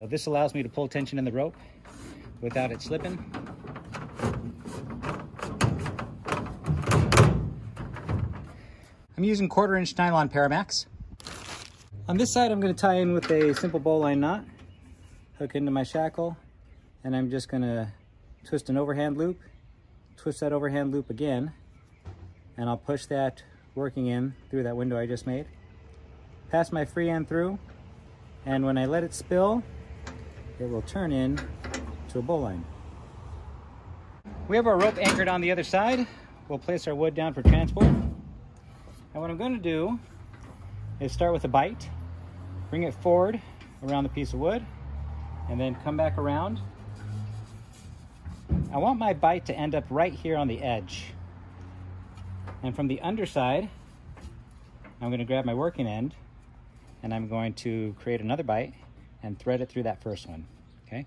This allows me to pull tension in the rope without it slipping. I'm using quarter inch nylon Paramax. On this side, I'm gonna tie in with a simple bowline knot, hook into my shackle, and I'm just gonna twist an overhand loop, twist that overhand loop again, and I'll push that working in through that window I just made. Pass my free end through, and when I let it spill, it will turn in to a bowline. We have our rope anchored on the other side. We'll place our wood down for transport. And what I'm going to do is start with a bite, bring it forward around the piece of wood, and then come back around. I want my bite to end up right here on the edge. And from the underside, I'm going to grab my working end and I'm going to create another bite and thread it through that first one, okay?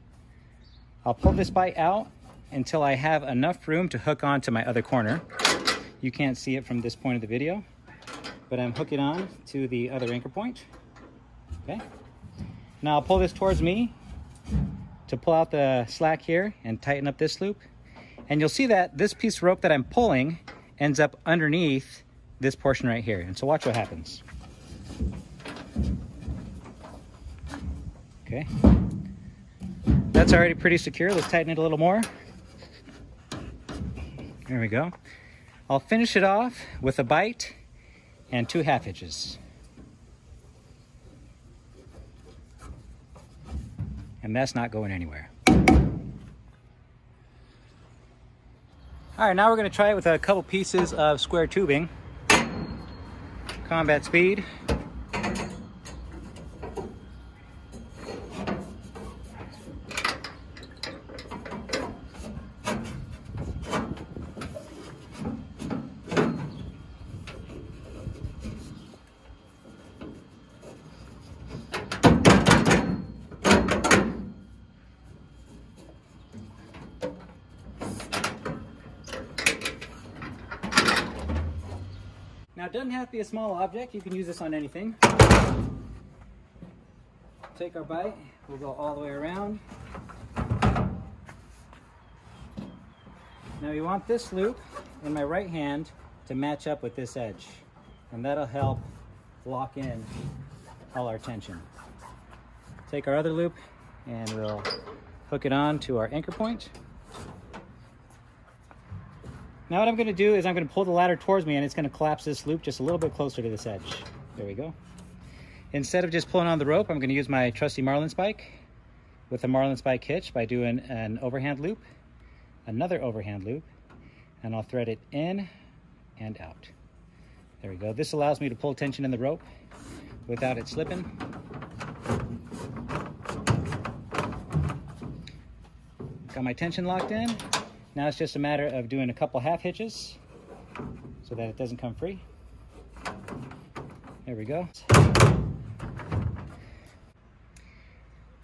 I'll pull this bite out until I have enough room to hook on to my other corner. You can't see it from this point of the video, but I'm hooking on to the other anchor point, okay? Now I'll pull this towards me to pull out the slack here and tighten up this loop. And you'll see that this piece of rope that I'm pulling ends up underneath this portion right here. And so watch what happens. Okay. That's already pretty secure. Let's tighten it a little more. There we go. I'll finish it off with a bite and two half hitches. And that's not going anywhere. All right, now we're gonna try it with a couple pieces of square tubing. Combat speed. Now it doesn't have to be a small object, you can use this on anything. Take our bite, we'll go all the way around. Now we want this loop in my right hand to match up with this edge. And that'll help lock in all our tension. Take our other loop and we'll hook it on to our anchor point. Now what I'm gonna do is I'm gonna pull the ladder towards me and it's gonna collapse this loop just a little bit closer to this edge. There we go. Instead of just pulling on the rope, I'm gonna use my trusty marlin spike with a marlin spike hitch by doing an overhand loop, another overhand loop, and I'll thread it in and out. There we go. This allows me to pull tension in the rope without it slipping. Got my tension locked in. Now it's just a matter of doing a couple half hitches so that it doesn't come free. There we go.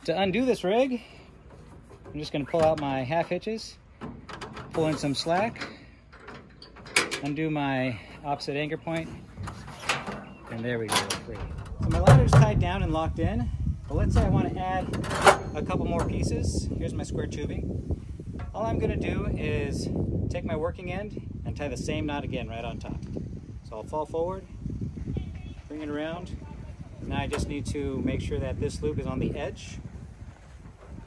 To undo this rig, I'm just gonna pull out my half hitches, pull in some slack, undo my opposite anchor point, and there we go, free. So my ladder's tied down and locked in, but let's say I wanna add a couple more pieces. Here's my square tubing. All I'm gonna do is take my working end and tie the same knot again right on top. So I'll fall forward, bring it around. Now I just need to make sure that this loop is on the edge.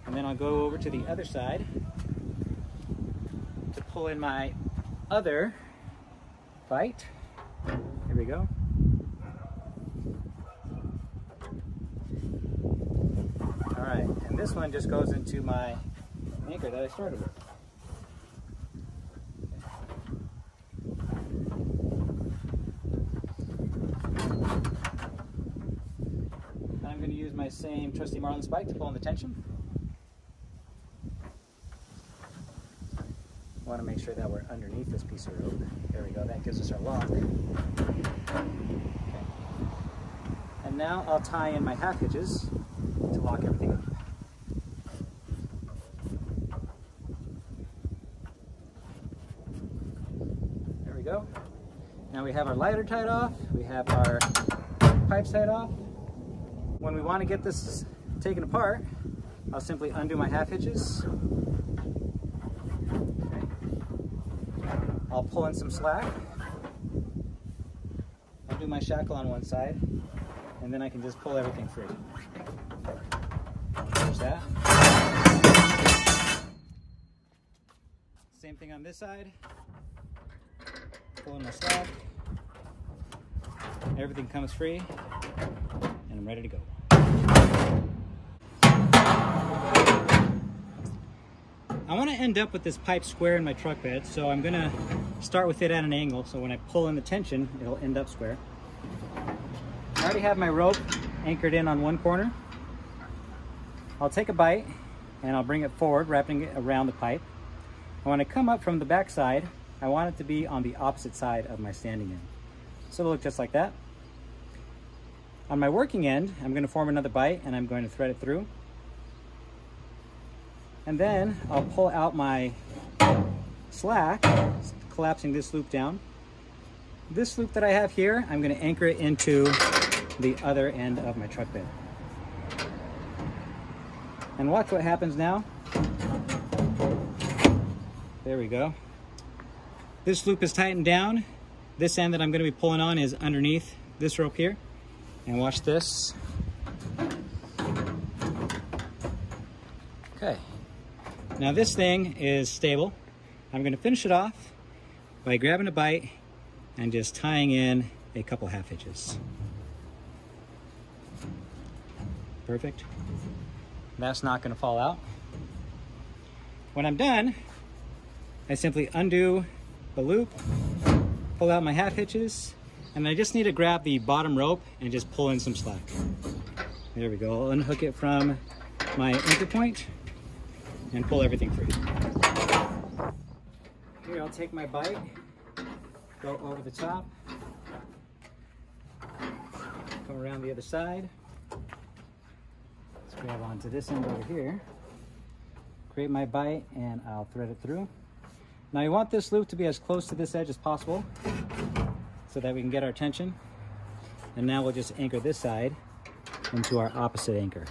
And then I'll go over to the other side to pull in my other bite. Here we go. All right, and this one just goes into my anchor that I started with. I'm going to use my same trusty marlin spike to pull in the tension. want to make sure that we're underneath this piece of rope. There we go, that gives us our lock. Okay. And now I'll tie in my half hitches to lock everything up. There we go. Now we have our lighter tied off, we have our pipes tied off. When we want to get this taken apart, I'll simply undo my half hitches. Okay. I'll pull in some slack. I'll do my shackle on one side, and then I can just pull everything free. There's that. Same thing on this side. Pull in my slack. Everything comes free, ready to go. I want to end up with this pipe square in my truck bed, so I'm going to start with it at an angle, so when I pull in the tension, it'll end up square. I already have my rope anchored in on one corner. I'll take a bite, and I'll bring it forward, wrapping it around the pipe. When I come up from the back side, I want it to be on the opposite side of my standing end. So it'll look just like that. On my working end, I'm going to form another bite, and I'm going to thread it through. And then I'll pull out my slack, collapsing this loop down. This loop that I have here, I'm gonna anchor it into the other end of my truck bed. And watch what happens now. There we go. This loop is tightened down. This end that I'm gonna be pulling on is underneath this rope here. And watch this. Okay. Now this thing is stable. I'm gonna finish it off by grabbing a bite and just tying in a couple half hitches. Perfect. That's not gonna fall out. When I'm done, I simply undo the loop, pull out my half hitches, and I just need to grab the bottom rope and just pull in some slack. There we go. I'll unhook it from my anchor point and pull everything free. Here, I'll take my bite, go over the top, come around the other side. Let's grab onto this end over here, create my bite, and I'll thread it through. Now you want this loop to be as close to this edge as possible so that we can get our tension. And now we'll just anchor this side into our opposite anchor.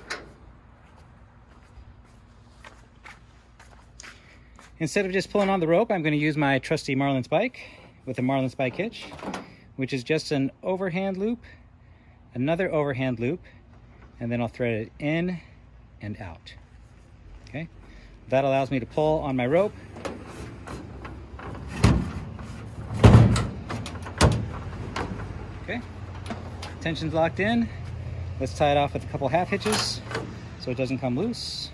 Instead of just pulling on the rope, I'm going to use my trusty Marlin Spike with a Marlin Spike hitch, which is just an overhand loop, another overhand loop, and then I'll thread it in and out. Okay, that allows me to pull on my rope. Okay, tension's locked in. Let's tie it off with a couple half hitches so it doesn't come loose.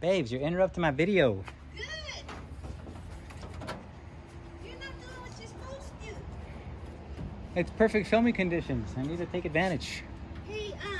Babes, you're interrupting my video. Good. You're not doing what you're supposed to. It's perfect filming conditions. I need to take advantage. Hey, um,